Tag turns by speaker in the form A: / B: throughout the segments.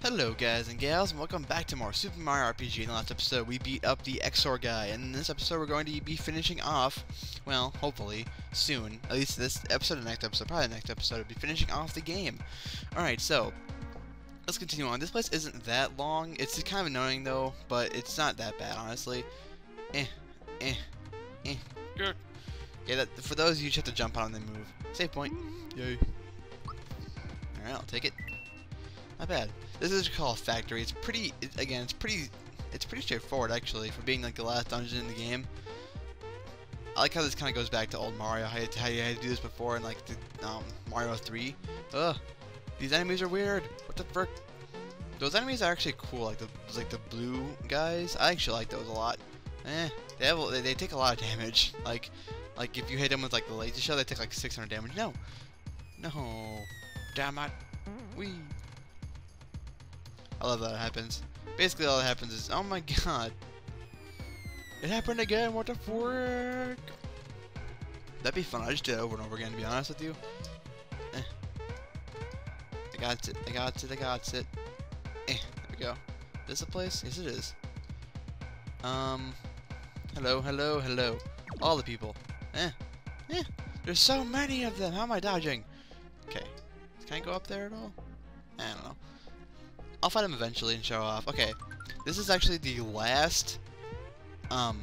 A: Hello guys and gals and welcome back to more Super Mario RPG. In the last episode we beat up the Exor guy and in this episode we're going to be finishing off, well, hopefully, soon, at least this episode and next episode, probably the next episode, we'll be finishing off the game. Alright, so, let's continue on. This place isn't that long, it's kind of annoying though, but it's not that bad honestly. Eh, eh, eh, yeah, that, for those of you, you just have to jump on and then move. Save point. Yay. Alright, I'll take it. Not bad. This is called Factory. It's pretty, it, again, it's pretty, it's pretty straightforward actually for being like the last dungeon in the game. I like how this kind of goes back to old Mario, how you, how you had to do this before in like the um, Mario 3. Ugh, these enemies are weird. What the frick? Those enemies are actually cool, like the like the blue guys. I actually like those a lot. Eh, they have they, they take a lot of damage. Like like if you hit them with like the lazy shell, they take like 600 damage. No, no, damn it, we. I love that it happens. Basically, all that happens is, oh my god, it happened again. What the frick? That'd be fun. I just do it over and over again. To be honest with you. Eh. I got it. I got it. I got it. Eh. There we go. Is this a place? Yes, it is. Um. Hello. Hello. Hello. All the people. Eh. Eh. There's so many of them. How am I dodging? Okay. Can I go up there at all? I don't know. I'll fight him eventually and show off. Okay, this is actually the last um,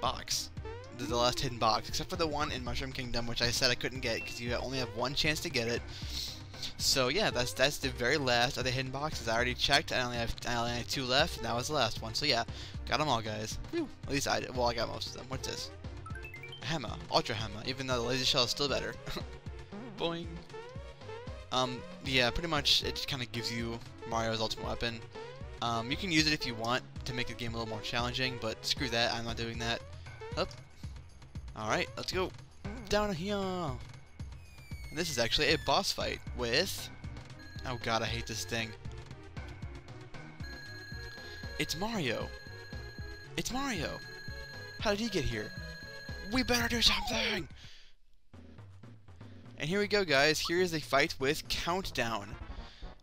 A: box. Is the last hidden box, except for the one in Mushroom Kingdom, which I said I couldn't get because you only have one chance to get it. So yeah, that's that's the very last of the hidden boxes. I already checked. I only have I only have two left, and that was the last one. So yeah, got them all, guys. Whew. At least I did. Well, I got most of them. What's this? Hammer, ultra hammer. Even though the lazy shell is still better. Boing. Um, yeah, pretty much it kind of gives you Mario's ultimate weapon. Um, you can use it if you want to make the game a little more challenging, but screw that, I'm not doing that. Up. Alright, let's go. Down here. And this is actually a boss fight with... Oh god, I hate this thing. It's Mario. It's Mario. How did he get here? We better do something! And here we go, guys. Here is a fight with Countdown.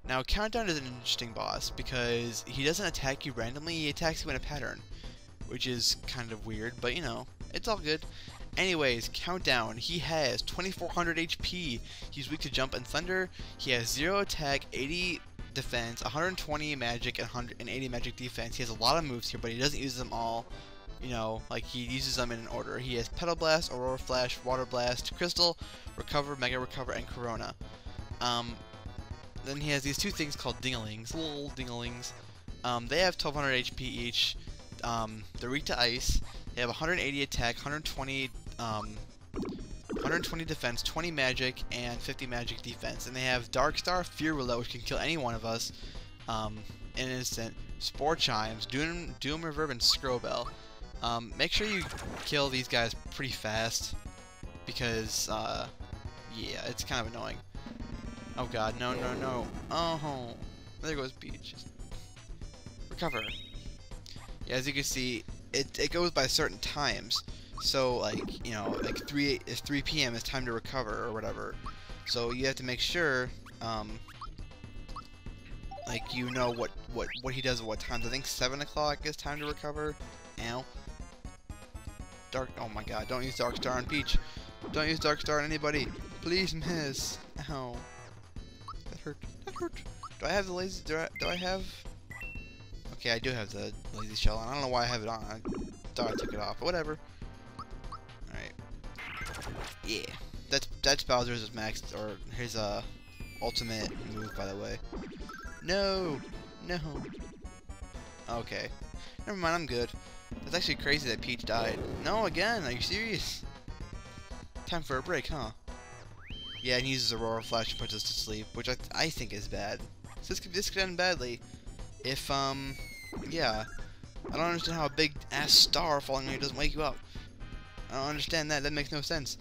A: Now, Countdown is an interesting boss because he doesn't attack you randomly, he attacks you in a pattern. Which is kind of weird, but you know, it's all good. Anyways, Countdown, he has 2400 HP. He's weak to jump and thunder. He has 0 attack, 80 defense, 120 magic, and 180 magic defense. He has a lot of moves here, but he doesn't use them all. You know, like he uses them in an order. He has Petal Blast, Aurora Flash, Water Blast, Crystal, Recover, Mega Recover, and Corona. Um, then he has these two things called Dinglings, little Dinglings. Um, they have 1200 HP each. Um, they're weak to ice. They have 180 attack, 120, um, 120 defense, 20 magic, and 50 magic defense. And they have Dark Star, Fear Roulette, which can kill any one of us um, in an instant. Spore Chimes, Doom, Doom Reverb, and Scroll Bell. Um, make sure you kill these guys pretty fast because, uh, yeah, it's kind of annoying. Oh god, no, no, no. Oh, there goes Peach. Recover. Yeah, as you can see, it, it goes by certain times. So, like, you know, like 3, if 3 p.m. is time to recover or whatever. So you have to make sure, um, like, you know what, what, what he does at what times. I think 7 o'clock is time to recover. Ow. Dark, oh my god, don't use Dark Star on Peach. Don't use Dark Star on anybody. Please miss. Ow. That hurt. That hurt. Do I have the lazy, do I, do I have? Okay, I do have the lazy shell on. I don't know why I have it on. I thought I took it off, but whatever. Alright. Yeah. That's, that's Bowser's max, or his, uh, ultimate move, by the way. No! No! Okay. Never mind, I'm good. It's actually crazy that Peach died. No, again, are you serious? Time for a break, huh? Yeah, and he uses Aurora Flash and puts us to sleep, which I, I think is bad. So this could, this could end badly if, um, yeah. I don't understand how a big ass star falling on you doesn't wake you up. I don't understand that. That makes no sense.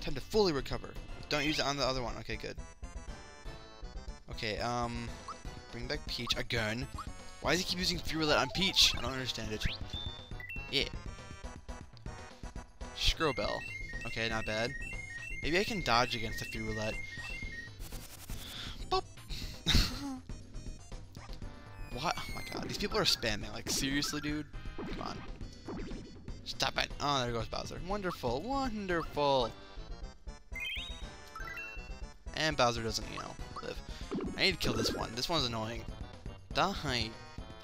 A: Time to fully recover. Don't use it on the other one. Okay, good. Okay, um, bring back Peach again. Why does he keep using Roulette on Peach? I don't understand it. Yeah. Scroll Bell. Okay, not bad. Maybe I can dodge against the Roulette. Boop! what? Oh my god, these people are spamming. Like, seriously, dude? Come on. Stop it. Oh, there goes Bowser. Wonderful, wonderful. And Bowser doesn't, you know, live. I need to kill this one. This one's annoying. Die.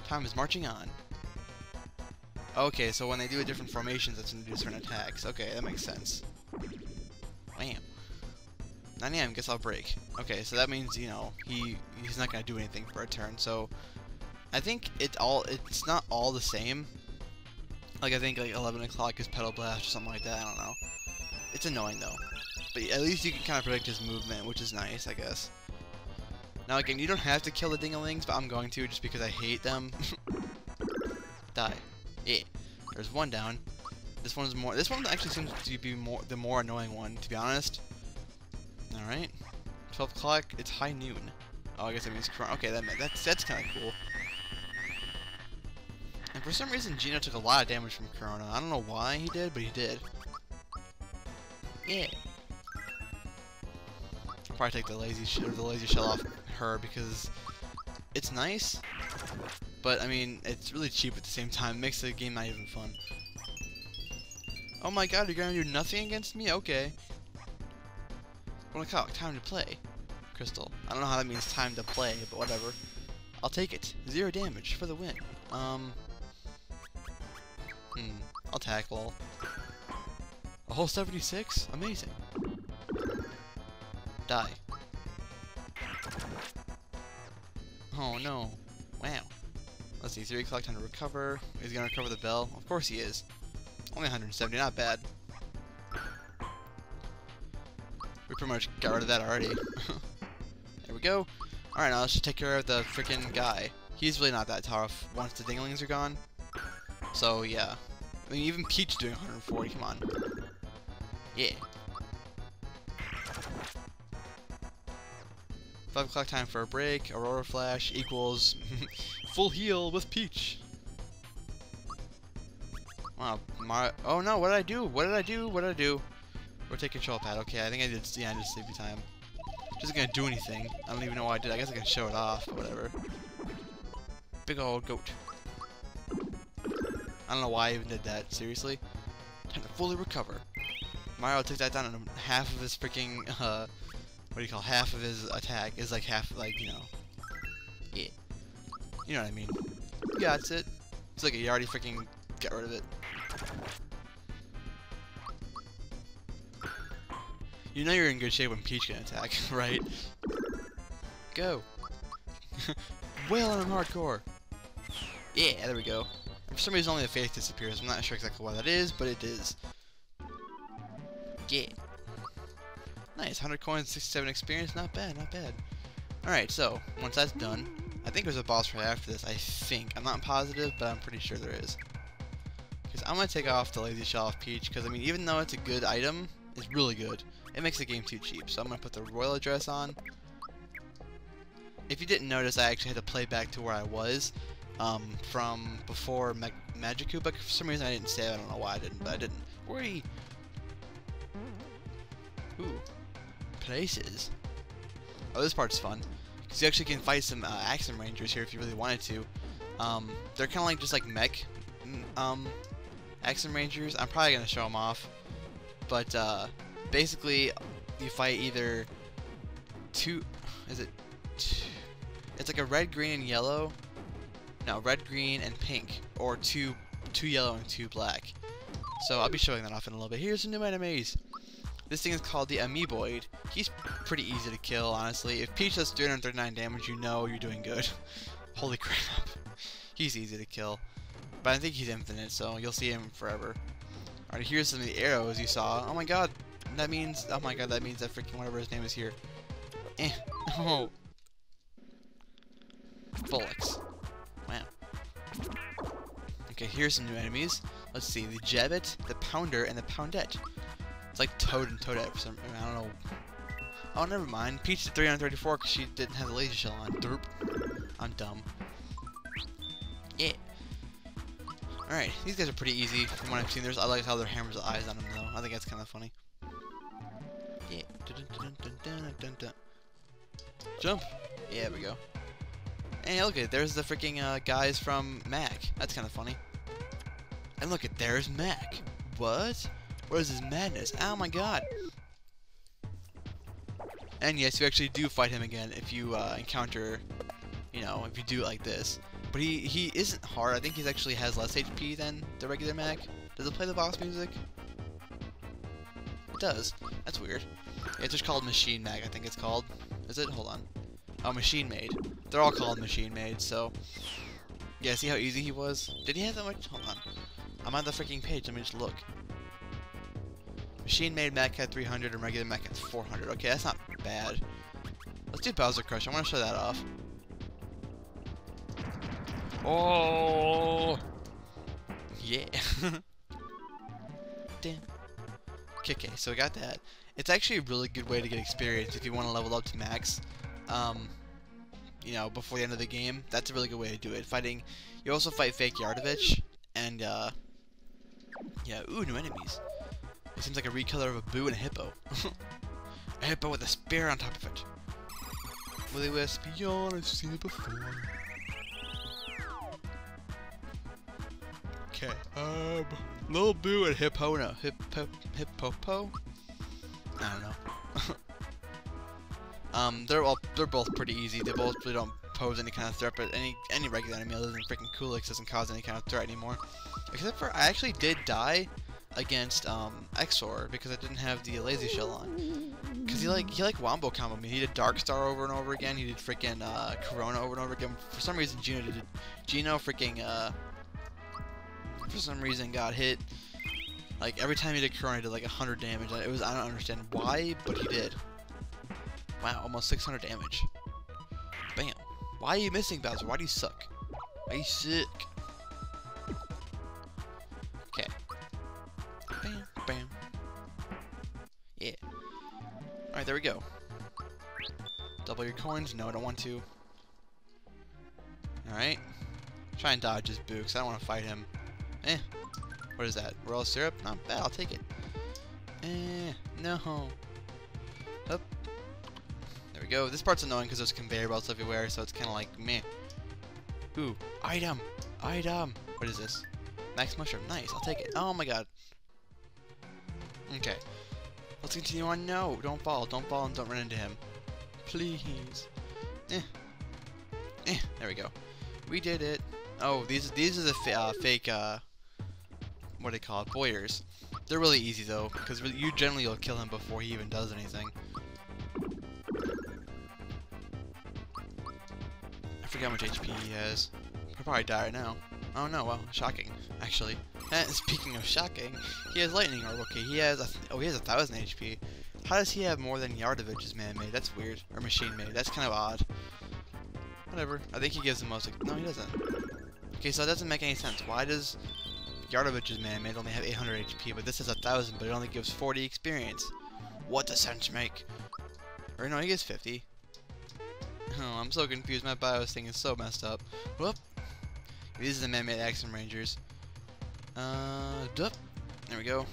A: Time is marching on. Okay, so when they do a different formations, that's they do certain attacks. Okay, that makes sense. Wham. 9 a.m. Guess I'll break. Okay, so that means you know he he's not gonna do anything for a turn. So I think it all it's not all the same. Like I think like 11 o'clock is Petal Blast or something like that. I don't know. It's annoying though, but at least you can kind of predict his movement, which is nice, I guess. Now again, you don't have to kill the Dingalings, but I'm going to just because I hate them. Die. Yeah. There's one down. This one's more. This one actually seems to be more the more annoying one, to be honest. All right. 12 o'clock. It's high noon. Oh, I guess that means Corona okay. That that's that's kind of cool. And for some reason, Geno took a lot of damage from Corona. I don't know why he did, but he did. Yeah. I'll probably take the lazy or the lazy shell off her because it's nice, but I mean it's really cheap at the same time. It makes the game not even fun. Oh my god, you're gonna do nothing against me? Okay. One o'clock, time to play. Crystal. I don't know how that means time to play, but whatever. I'll take it. Zero damage for the win. Um. Hmm. I'll tackle. A whole 76? Amazing. Die. Oh no. Wow. Let's see, 3 o'clock time to recover. He's gonna recover the bell? Of course he is. Only 170, not bad. We pretty much got rid of that already. there we go. Alright, now let's just take care of the freaking guy. He's really not that tough once the dinglings are gone. So, yeah. I mean, even Peach doing 140, come on. Yeah. 5 o'clock time for a break. Aurora Flash equals full heal with Peach. Wow, Mar oh no, what did I do? What did I do? What did I do? Rotate control pad. Okay, I think I did. Yeah, I did sleepy time. Isn't gonna do anything. I don't even know why I did. I guess I can show it off, but whatever. Big old goat. I don't know why I even did that. Seriously. Time to fully recover. Mario took that down in half of his freaking, uh, what do you call, half of his attack is like half, like, you know, yeah. You know what I mean. Yeah, that's it. It's like you already freaking got rid of it. You know you're in good shape when Peach can attack, right? Go! well I'm hardcore! Yeah, there we go. For some reason only the face disappears. I'm not sure exactly why that is, but it is. Yeah. Nice, 100 coins, 67 experience, not bad, not bad. Alright, so, once that's done, I think there's a boss right after this, I think. I'm not positive, but I'm pretty sure there is. Because I'm going to take off the Lazy Shell of Peach, because, I mean, even though it's a good item, it's really good. It makes the game too cheap, so I'm going to put the Royal Dress on. If you didn't notice, I actually had to play back to where I was um, from before Mag Magiku, but for some reason I didn't save. I don't know why I didn't, but I didn't. Worry. Ooh. Places. Oh, this part's fun. Because you actually can fight some uh, Axem Rangers here if you really wanted to. Um, they're kind of like just like mech mm, um, Axem Rangers. I'm probably going to show them off. But uh, basically, you fight either two... Is it... Two, it's like a red, green, and yellow. No, red, green, and pink. Or two, two yellow and two black. So I'll be showing that off in a little bit. Here's some new enemies. This thing is called the Ameboid. He's pretty easy to kill, honestly. If Peach does 339 damage, you know you're doing good. Holy crap. He's easy to kill. But I think he's infinite, so you'll see him forever. Alright, here's some of the arrows you saw. Oh my god, that means... Oh my god, that means that freaking whatever his name is here. Eh. Oh. Bullocks. Wow. Okay, here's some new enemies. Let's see, the Jabbit, the Pounder, and the Poundette. It's like Toad and Toadette for some I don't know. Oh, never mind. Peach did 334 because she didn't have the lazy shell on. Derp. I'm dumb. Yeah. Alright, these guys are pretty easy from what I've seen. There's I like how their hammers the eyes on them though. I think that's kind of funny. Yeah. Dun, dun, dun, Jump. Yeah, we go. Hey, look at there's the freaking uh, guys from Mack. That's kind of funny. And look at there's Mack. What? What is this madness? Oh my god. And yes, you actually do fight him again if you uh, encounter, you know, if you do it like this. But he, he isn't hard. I think he actually has less HP than the regular Mack. Does it play the boss music? It does. That's weird. It's just called Machine Mag, I think it's called. Is it? Hold on. Oh, Machine Made. They're all called Machine Made, so... Yeah, see how easy he was? Did he have that much? Hold on. I'm on the freaking page. Let me just look. Machine Made Mack had 300 and regular had 400. Okay, that's not bad. Let's do Bowser Crush. I want to show that off. Oh! Yeah. Damn. Okay, okay, so we got that. It's actually a really good way to get experience if you want to level up to max. Um, you know, before the end of the game. That's a really good way to do it. Fighting, you also fight fake Yaridovich, and uh, yeah, ooh, new enemies. It seems like a recolor of a boo and a hippo. a hippo with a spear on top of it. Willy Wisp, yawn, I've seen it before. Okay, um, Little Boo and Hippo, no, Hippo, Hippopo? I don't know. um, they're all, they're both pretty easy. They both really don't pose any kind of threat, but any, any regular enemy other than freaking Kulik doesn't cause any kind of threat anymore. Except for, I actually did die against, um, Exor because I didn't have the lazy shell on. Cause he like he like wombo combo me. He did Dark Star over and over again. He did freaking uh, Corona over and over again. For some reason, Geno did. Geno freaking uh, for some reason got hit. Like every time he did Corona, he did like 100 damage. It was I don't understand why, but he did. Wow, almost 600 damage. Bam. Why are you missing Bowser? Why do you suck? Why are you sick? No, I don't want to. Alright. Try and dodge his boo, because I don't want to fight him. Eh. What is that? Royal syrup? Not bad, I'll take it. Eh, no. Up. There we go. This part's annoying because there's conveyor belts everywhere, so it's kind of like meh. Ooh, item! Item! What is this? Max mushroom. Nice, I'll take it. Oh my god. Okay. Let's continue on. No, don't fall. Don't fall and don't run into him. Please. Eh. Eh, there we go. We did it. Oh, these these are the uh, fake uh, what do they call it, Bowyers. They're really easy though, because you generally will kill him before he even does anything. I forget how much HP he has. He'll probably die right now. Oh no, well, shocking, actually. And speaking of shocking, he has lightning orb. Okay, he has a oh he has a thousand HP. How does he have more than Yaridovich's man-made? That's weird. Or machine-made. That's kind of odd. Whatever. I think he gives the most. No, he doesn't. Okay, so it doesn't make any sense. Why does Yaridovich's man-made only have 800 HP, but this has 1,000, but it only gives 40 experience? What does sense make? Or no, he gets 50. Oh, I'm so confused. My BIOS thing is so messed up. Whoop. These are the man-made Axem Rangers. Uh, dup. There we go.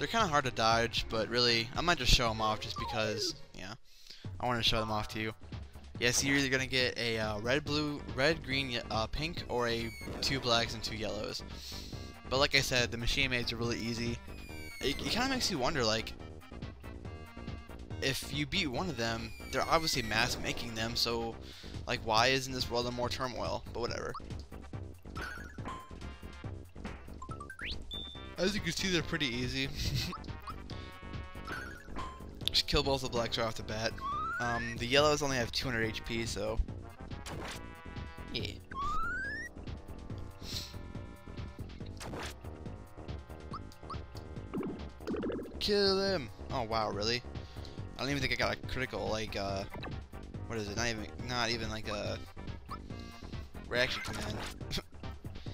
A: They're kind of hard to dodge, but really, I might just show them off just because, yeah, I want to show them off to you. Yes, you're either gonna get a uh, red, blue, red, green, uh, pink, or a two blacks and two yellows. But like I said, the machine mades are really easy. It, it kind of makes you wonder, like, if you beat one of them, they're obviously mass making them, so, like, why isn't this world in more turmoil? But whatever. As you can see, they're pretty easy. Just kill both the blacks right off the bat. Um, the yellows only have 200 HP, so... Yeah. Kill him! Oh wow, really? I don't even think I got a critical, like, uh... What is it? Not even, not even like a... Reaction command.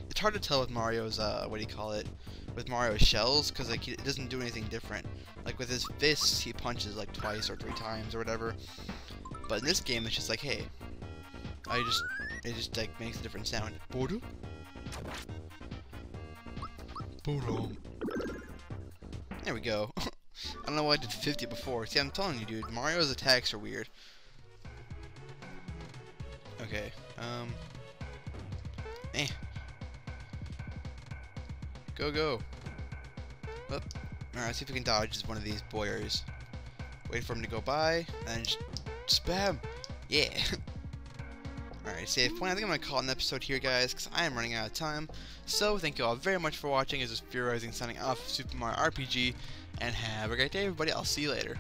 A: it's hard to tell with Mario's, uh, what do you call it? With Mario's shells, because, like, it doesn't do anything different. Like with his fists, he punches like twice or three times or whatever. But in this game, it's just like, hey, I just, it just like makes a different sound. Bodo? Bodo. There we go. I don't know why I did 50 before. See, I'm telling you, dude, Mario's attacks are weird. Okay, um... Eh. Go, go. Alright, see if we can dodge one of these bowyers. Wait for him to go by, and just spam! Yeah! Alright, save point. I think I'm going to call an episode here, guys, because I am running out of time. So, thank you all very much for watching. This is FuryRising signing off Super Mario RPG, and have a great day, everybody. I'll see you later.